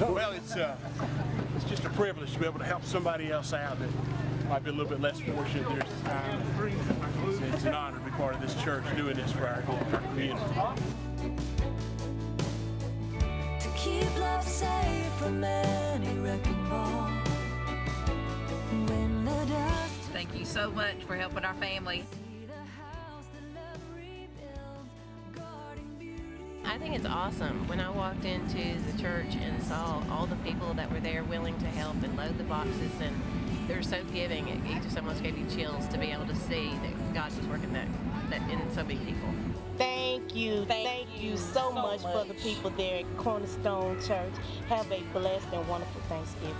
Uh, privilege to be able to help somebody else out that might be a little bit less fortunate during this time. It's, it's an honor to be part of this church doing this for our, our community. To keep love safe from any wrecking ball. When the dust Thank you so much for helping our family. I think it's awesome. When I walked into the church and saw all the people that were there willing to help and load the boxes and they're so giving, it, it just almost gave you chills to be able to see that God was working that, that in so many people. Thank you. Thank, you, so, much, for the people there at Cornerstone Church. Have a blessed and wonderful Thanksgiving.